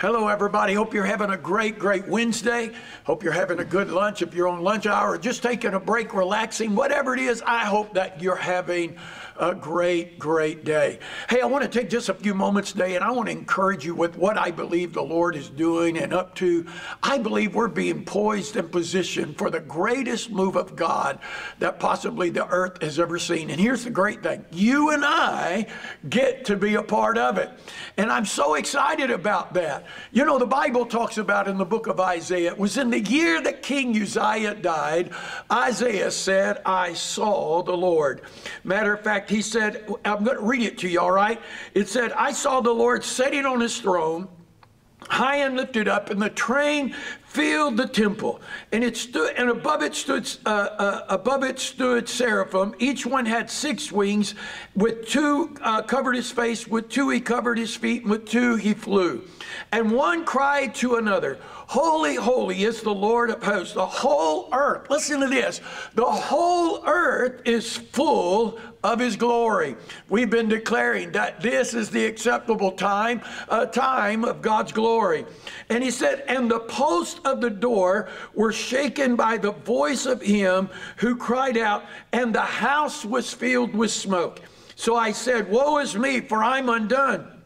Hello, everybody. Hope you're having a great, great Wednesday. Hope you're having a good lunch. If you're on lunch hour just taking a break, relaxing, whatever it is, I hope that you're having a great, great day. Hey, I want to take just a few moments today and I want to encourage you with what I believe the Lord is doing and up to. I believe we're being poised and positioned for the greatest move of God that possibly the earth has ever seen. And here's the great thing you and I get to be a part of it. And I'm so excited about that. You know, the Bible talks about in the book of Isaiah, it was in the year that King Uzziah died, Isaiah said, I saw the Lord. Matter of fact, he said, I'm going to read it to you, all right? It said, I saw the Lord sitting on his throne, high and lifted up, and the train filled the temple. And it stood, and above it stood, uh, uh, above it stood seraphim. Each one had six wings. With two uh, covered his face, with two he covered his feet, and with two he flew. And one cried to another, Holy, holy is the Lord of hosts. The whole earth, listen to this, the whole earth is full of his glory. We've been declaring that this is the acceptable time, a time of God's glory. And he said, and the posts of the door were shaken by the voice of him who cried out, and the house was filled with smoke. So I said, Woe is me, for I'm undone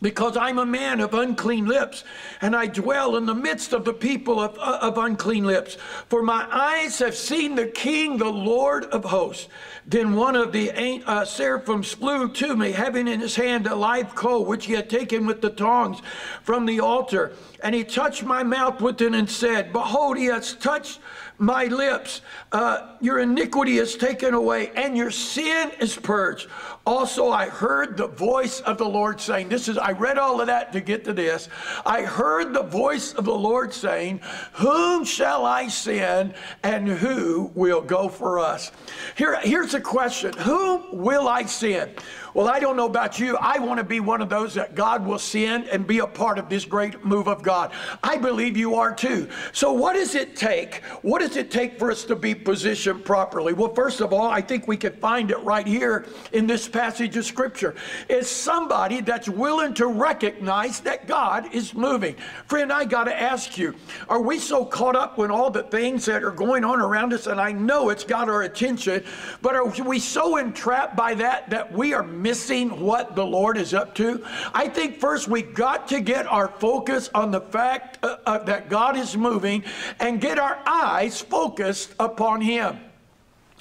because I'm a man of unclean lips, and I dwell in the midst of the people of, uh, of unclean lips. For my eyes have seen the King, the Lord of hosts. Then one of the uh, seraphims flew to me, having in his hand a live coal, which he had taken with the tongs from the altar. And he touched my mouth with it and said, Behold, he has touched my lips. Uh, your iniquity is taken away, and your sin is purged. Also, I heard the voice of the Lord saying, This is, I read all of that to get to this. I heard the voice of the Lord saying, Whom shall I send, and who will go for us? Here, here's a question Whom will I send? Well, I don't know about you. I want to be one of those that God will send and be a part of this great move of God. I believe you are too. So, what does it take? What does it take for us to be positioned properly? Well, first of all, I think we can find it right here in this passage of Scripture. It's somebody that's willing to recognize that God is moving. Friend, I got to ask you are we so caught up with all the things that are going on around us? And I know it's got our attention, but are we so entrapped by that that we are missing what the Lord is up to? I think first we got to get our focus on the fact uh, uh, that God is moving and get our eyes focused upon Him.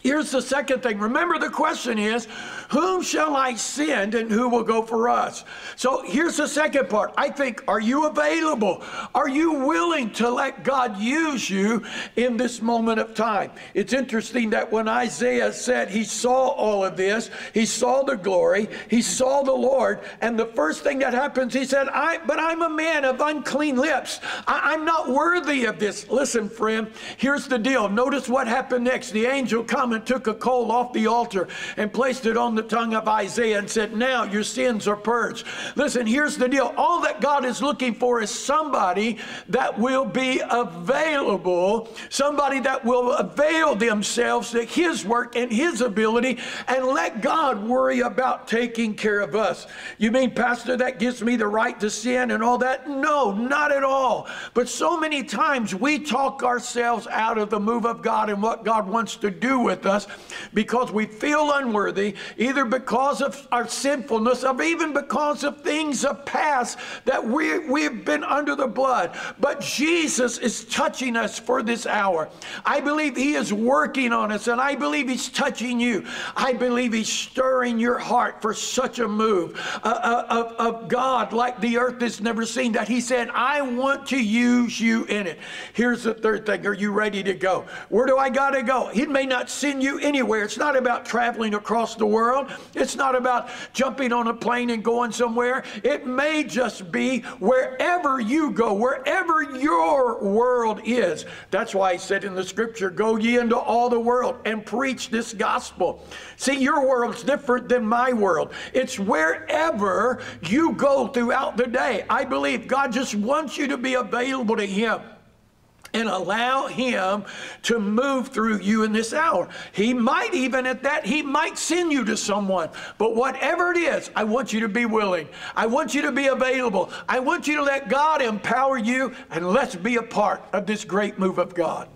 Here's the second thing. Remember, the question is, whom shall I send and who will go for us? So here's the second part. I think, are you available? Are you willing to let God use you in this moment of time? It's interesting that when Isaiah said he saw all of this, he saw the glory, he saw the Lord, and the first thing that happens, he said, I, but I'm a man of unclean lips. I, I'm not worthy of this. Listen, friend, here's the deal. Notice what happened next. The angel comes took a coal off the altar and placed it on the tongue of Isaiah and said, Now your sins are purged. Listen, here's the deal. All that God is looking for is somebody that will be available, somebody that will avail themselves to His work and His ability and let God worry about taking care of us. You mean, Pastor, that gives me the right to sin and all that? No, not at all. But so many times we talk ourselves out of the move of God and what God wants to do with us because we feel unworthy, either because of our sinfulness or even because of things of past that we, we've been under the blood. But Jesus is touching us for this hour. I believe He is working on us, and I believe He's touching you. I believe He's stirring your heart for such a move uh, uh, of, of God like the earth has never seen. That He said, I want to use you in it. Here's the third thing Are you ready to go? Where do I got to go? He may not send send you anywhere. It's not about traveling across the world. It's not about jumping on a plane and going somewhere. It may just be wherever you go, wherever your world is. That's why he said in the scripture, Go ye into all the world and preach this gospel. See, your world's different than my world. It's wherever you go throughout the day. I believe God just wants you to be available to Him. And allow Him to move through you in this hour. He might even at that, He might send you to someone. But whatever it is, I want you to be willing. I want you to be available. I want you to let God empower you, and let's be a part of this great move of God.